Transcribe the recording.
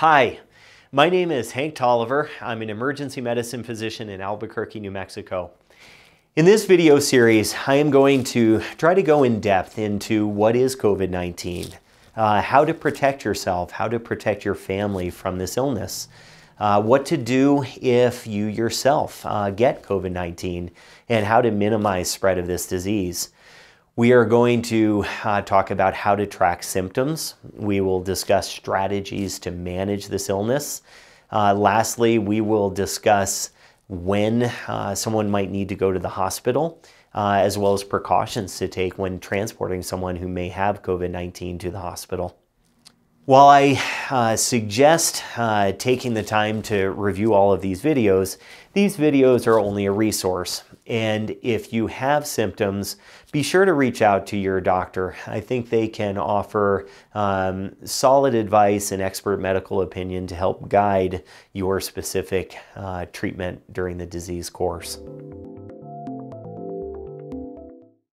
Hi, my name is Hank Tolliver. I'm an emergency medicine physician in Albuquerque, New Mexico. In this video series, I am going to try to go in depth into what is COVID-19, uh, how to protect yourself, how to protect your family from this illness, uh, what to do if you yourself uh, get COVID-19, and how to minimize spread of this disease. We are going to uh, talk about how to track symptoms. We will discuss strategies to manage this illness. Uh, lastly, we will discuss when uh, someone might need to go to the hospital, uh, as well as precautions to take when transporting someone who may have COVID 19 to the hospital. While I uh, suggest uh, taking the time to review all of these videos, these videos are only a resource. And if you have symptoms, be sure to reach out to your doctor. I think they can offer um, solid advice and expert medical opinion to help guide your specific uh, treatment during the disease course.